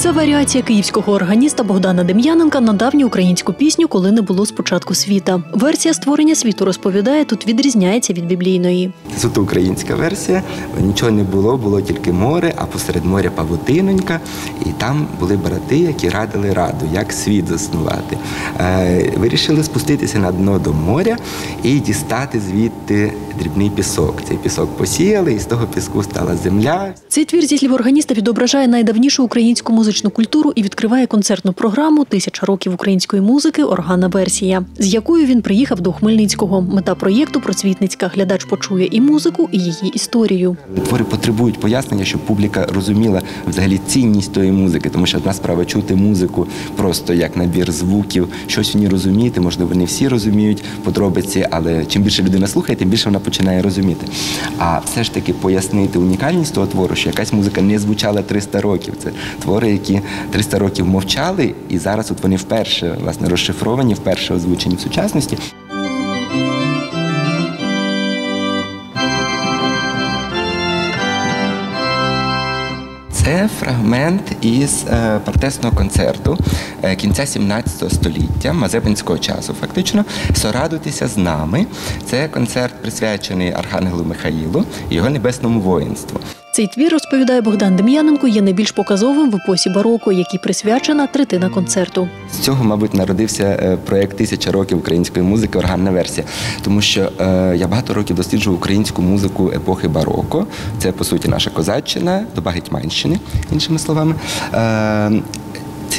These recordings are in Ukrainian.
Це варіація київського органіста Богдана Дем'яненка на давню українську пісню Коли не було спочатку світа. Версія створення світу розповідає тут відрізняється від біблійної. Суто українська версія. Нічого не було, було тільки море, а посеред моря павутинонька. І там були брати, які радили раду, як світ заснувати. Е, вирішили спуститися на дно до моря і дістати звідти дрібний пісок. Цей пісок посіяли, і з того піску стала земля. Цей твір зі слів органіста відображає найдавнішу українську музичну культуру і відкриває концертну програму Тисяча років української музики Органна версія, з якою він приїхав до Хмельницького. Мета проєкту просвітницька глядач почує і музику, і її історію. Твори потребують пояснення, щоб публіка розуміла взагалі цінність тої музики, тому що одна справа чути музику просто як набір звуків, щось в ній розуміти. Можливо, не всі розуміють подробиці, але чим більше людина слухає, тим більше вона починає розуміти. А все ж таки пояснити унікальність того твору, що якась музика не звучала 300 років. Це твори, які 300 років мовчали, і зараз от вони вперше власне розшифровані, вперше озвучені в сучасності. Це фрагмент із е, партесного концерту е, кінця 17 століття, мазепинського часу, фактично, Сорадуйтеся з нами. Це концерт присвячений Архангелу Михаїлу і його небесному воїнству. Цей твір, розповідає Богдан Дем'яненко, є найбільш показовим в епосі бароко, який присвячена третина концерту. З цього, мабуть, народився е, проєкт Тисяча років української музики, органна версія. Тому що е, я багато років досліджував українську музику епохи бароко. Це по суті наша козаччина, доба Гетьманщини, іншими словами.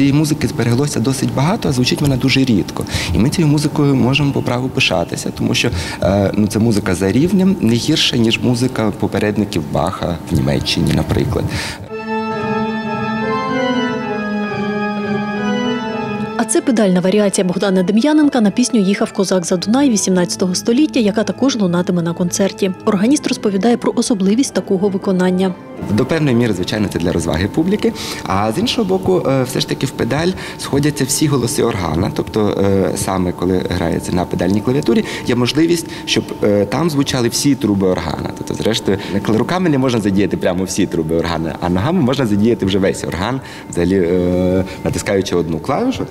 Цієї музики збереглося досить багато, а звучить вона дуже рідко. І ми цією музикою можемо по праву пишатися, тому що е, ну, це музика за рівнем не гірша, ніж музика попередників Баха в Німеччині, наприклад. А це педальна варіація Богдана Дем'яненка на пісню Їхав козак за Дунай 18 століття, яка також лунатиме на концерті. Органіст розповідає про особливість такого виконання. До певної міри, звичайно, це для розваги публіки. А з іншого боку, е, все ж таки в педаль сходяться всі голоси органа. Тобто, е, саме коли грається на педальній клавіатурі, є можливість, щоб е, там звучали всі труби органа. Тобто, зрештою, руками не можна задіяти прямо всі труби органа, а ногами можна задіяти вже весь орган, взагалі натискаючи одну клавішу.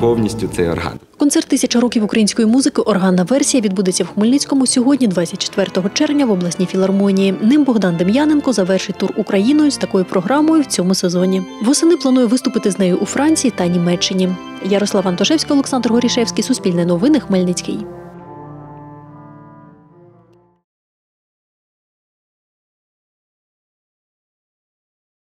Повністю цей орган. Концерт тисяча років української музики Органна версія відбудеться в Хмельницькому сьогодні, 24 червня, в обласній філармонії. Ним Богдан Дем'яненко завершить тур Україною з такою програмою в цьому сезоні. Восени планує виступити з нею у Франції та Німеччині. Ярослав Антошевський, Олександр Горішевський, Суспільне новини, Хмельницький.